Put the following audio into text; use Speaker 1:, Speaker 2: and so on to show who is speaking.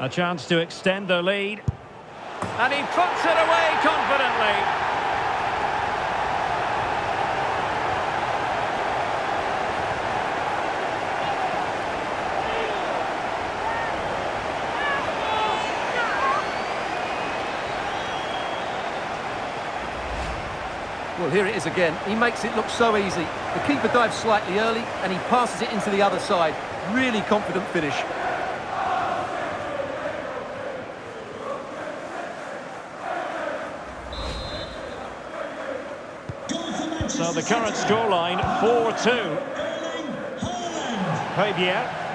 Speaker 1: A chance to extend the lead. And he puts it away confidently.
Speaker 2: Well, here it is again. He makes it look so easy. The keeper dives slightly early, and he passes it into the other side. Really confident finish.
Speaker 1: So the current scoreline, 4-2. Fabier.